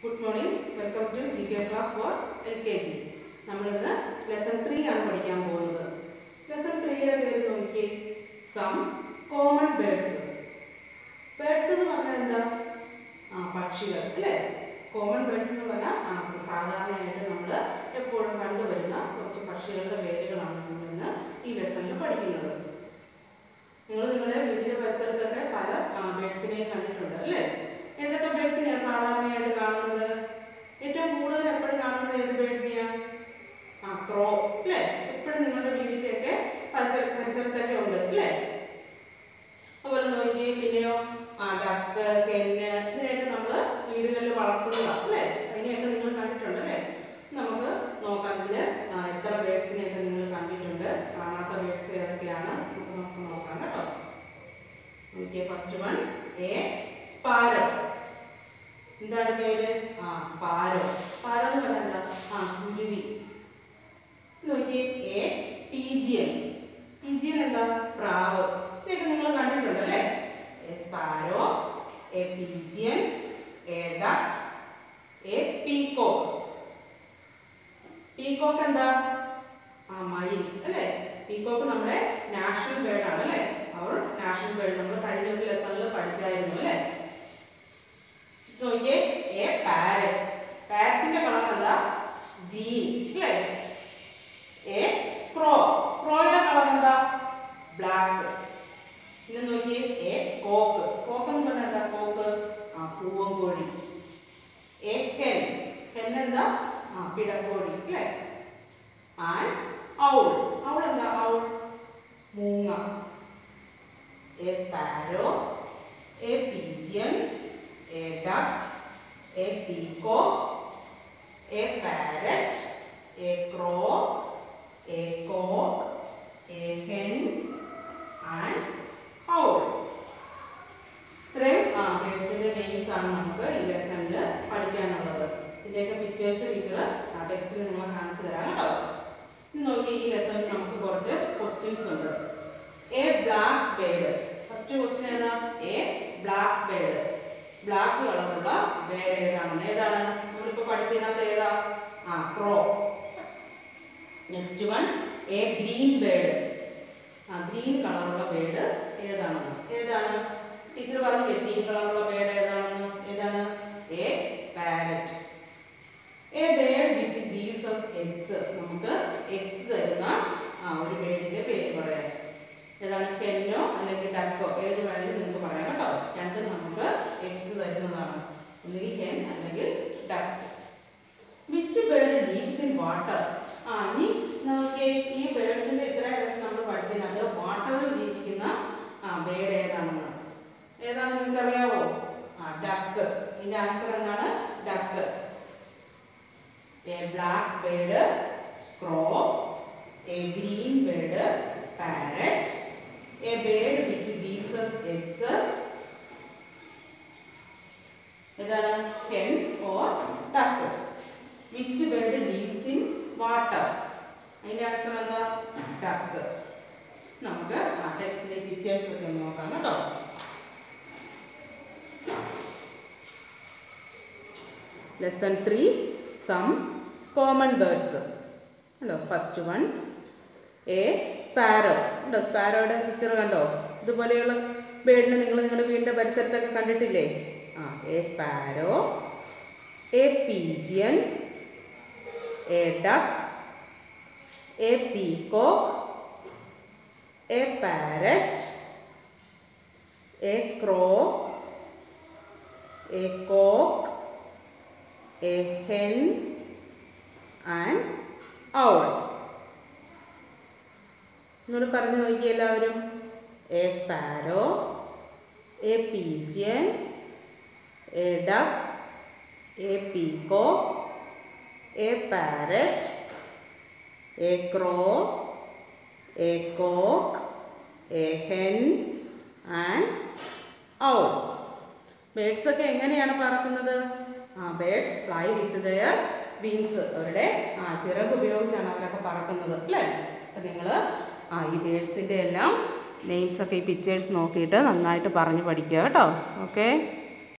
Good morning welcome to G K class for L K G നമ്മളിന്ന് lesson three ആണ് പഠിക്കാൻ പോകുന്നത്. Lesson ത്രീയുടെ പേര് നോക്കി സം കോമൺ ബേർഡ്സ് ബേർഡ്സ് എന്ന് പറഞ്ഞാൽ എന്താ ആ പക്ഷികൾ അല്ലേ കോമൺ ബേർഡ്സ് എന്ന് പറഞ്ഞാൽ ആ സാധാരണയായിട്ട് നമ്മൾ എപ്പോഴും കണ്ടുവരുന്ന കുറച്ച് പക്ഷികളുടെ പേരുകളാണ് നമ്മൾ ഇന്ന് ഈ ലെസണിൽ പഠിക്കുന്നത് നിങ്ങൾ നിങ്ങളുടെ വീടിന്റെ പരിസരത്തൊക്കെ പല ബേഡ്സിനെയും കണ്ടിട്ടുണ്ട് അല്ലേ എന്തൊക്കെ ബേഡ്സിനെയാണ് സാധാരണയായിട്ട് കാണുന്നത് ഏറ്റവും കൂടുതൽ എപ്പോഴും കാണുന്നത് ഏത് ബേഡ്സിനെയാണ് ആ ക്രോ അല്ലേ എപ്പോഴും നിങ്ങളുടെ വീട്ടിലൊക്കെ പരിസര പരിസരത്തൊക്കെ ഉണ്ട് അല്ലേ അതുപോലെ നോക്കി പിന്നെയോ ആ ഡക്ക് കെന്ന് ഇതിനെയൊക്കെ നമ്മൾ വീടുകളിൽ വളർത്തുന്നതാണ് അല്ലേ അതിനെയൊക്കെ നിങ്ങൾ കണ്ടിട്ടുണ്ട് അല്ലേ നമുക്ക് നോക്കാം ഇതിൽ എത്ര ബേഡ്സിനെയൊക്കെ നിങ്ങൾ കണ്ടിട്ടുണ്ട് കാണാത്ത ബേഡ്സ് ഏതൊക്കെയാണ് നമുക്ക് നമുക്ക് നോക്കാം കേട്ടോ നോക്കിയേ ഫസ്റ്റ് വൺ എ സ്പാരോ എന്താണ് പേര്? ആ സ്പാരോ സ്പാരോ എന്ന് പറഞ്ഞാൽ എന്താ? ആ കുരുവി നോക്കിയേ. എ പീജിയൻ പീജിയൻ എന്താ? പ്രാവ്. ഇതൊക്കെ നിങ്ങൾ കണ്ടിട്ടുണ്ട് അല്ലേ? A sparrow a pigeon a duck a peacock peacock എന്താ? ആ മയിൽ. അല്ലേ? പീകോക്ക് നമ്മുടെ നാഷണൽ ബേർഡ് ആണ് അല്ലേ അവർ നാഷണൽ ബേർഡ് നമ്മൾ കഴിഞ്ഞ ഒരു ലെസണിൽ പഠിച്ചായിരുന്നു അല്ലേ നോക്കിയേ എ പാരറ്റ് പാരറ്റിന്റെ കളർ എന്താ ഗ്രീൻ അല്ലേ എ ക്രോ ക്രോയുടെ കളർ എന്താ ബ്ലാക്ക് പിന്നെ നോക്കിയേ എ കോക്ക് കോക്ക് എന്ന് പറഞ്ഞാൽ എന്താ കോക്ക് ആ പൂവങ്കോഴി എ ഹെൻ ഹെൻ എന്താ ആ പിടക്കോഴി അല്ലേ ആൻഡ് ഔൾ ഔൾ എന്താ ഔൾ മൂങ്ങ a sparrow a pigeon a duck a peacock a parrot a crow a cock a hen and owl ഇത്രയും ആ ബേഡ്സിന്റെ നെയിംസ് ആണ് നമുക്ക് ഈ ലെസണിൽ പഠിക്കാനുള്ളത്. ഇതിന്റെയൊക്കെ പിക്ചേഴ്സ് ടീച്ചർ ടെക്സ്റ്റിൽ നിങ്ങളെ കാണിച്ചു തരാം കേട്ടോ. നോക്കി ഈ ലെസണിൽ നമുക്ക് കുറച്ച് ക്വസ്റ്റ്യൻസ് ഉണ്ട് a black bird first question ഏതാ എ ബ്ലാക്ക് ബേഡ് ബ്ലാക്ക് കളറുള്ള ബേഡ് ഏതാണ് ഏതാണ് നമ്മളിപ്പോ പഠിച്ചതിനകത്ത് ഏതാ ആ crow next one a green bird ആ ഗ്രീൻ കളറുള്ള ഏതാണെന്ന് ഏതാണ് ടീച്ചർ പറഞ്ഞില്ലേ ഗ്രീൻ കളറുള്ള ബേഡ് ഏതാണെന്ന് ഏതാണ് a parrot a bird which gives us eggs നമുക്ക് എഗ്സ് തരുന്ന ആ ഒരു ബേഡിന്റെ പേര് പറയാം ഏതാണ് കെന്നോ അല്ലെങ്കിൽ ഡക്കോ ഏത് വേണമെങ്കിലും നിങ്ങൾക്ക് പറയാം കേട്ടോ രണ്ടും നമുക്ക് എഗ്സ് തരുന്നതാണ് അല്ലെങ്കിൽ ഹെൻ അല്ലെങ്കിൽ duck which bird lives in water ആ ഇനി നോക്കിയേ ഈ ബേർഡ്സിന്റെ ഇത്ര നമ്മൾ പഠിച്ചതിനകത്ത് വാട്ടറിൽ ജീവിക്കുന്ന ആ ബേർഡ് ഏതാണെന്ന് ഏതാണെന്ന് നിങ്ങൾക്ക് അറിയാവോ ആ ഡക്ക് ഇതിന്റെ ആൻസർ എന്താണ് duck a black bird crow a green bird parrot a bird which gives us eggs ഏതാണ് hen or duck which bird lives in water അതിന്റെ ആൻസർ എന്താ ഡക്ക് നമുക്ക് ആ ടെക്സ്റ്റിലെ പിക്ചേഴ്സ് ഒക്കെ നോക്കാം കേട്ടോ lesson three some common birds അല്ലോ ഫസ്റ്റ് വൺ എ സ്പാരോ ഉണ്ടോ? സ്പാരോയുടെ പിക്ചർ കണ്ടോ? ഇതുപോലെയുള്ള ബേഡിനെ നിങ്ങൾ നിങ്ങളുടെ വീടിന്റെ പരിസരത്തൊക്കെ കണ്ടിട്ടില്ലേ? ആ a sparrow a pigeon a duck a peacock a parrot a crow a cock a hen and owl എന്നോട് പറഞ്ഞു നോക്കിയ എല്ലാവരും. A sparrow a pigeon a duck a peacock a parrot a crow a cock a hen and owl. Birds ഒക്കെ എങ്ങനെയാണ് പറക്കുന്നത്? ആ birds fly with their wings അവരുടെ ആ ചിറക് ഉപയോഗിച്ചാണ് അവരൊക്കെ പറക്കുന്നത് അല്ലേ? അപ്പം നിങ്ങൾ ആ ഈ ബേഡ്സിന്റെ എല്ലാം നെയിംസൊക്കെ ഈ പിക്ചേഴ്സ് നോക്കിയിട്ട് നന്നായിട്ട് പറഞ്ഞ് പഠിക്കുക കേട്ടോ. ഓക്കെ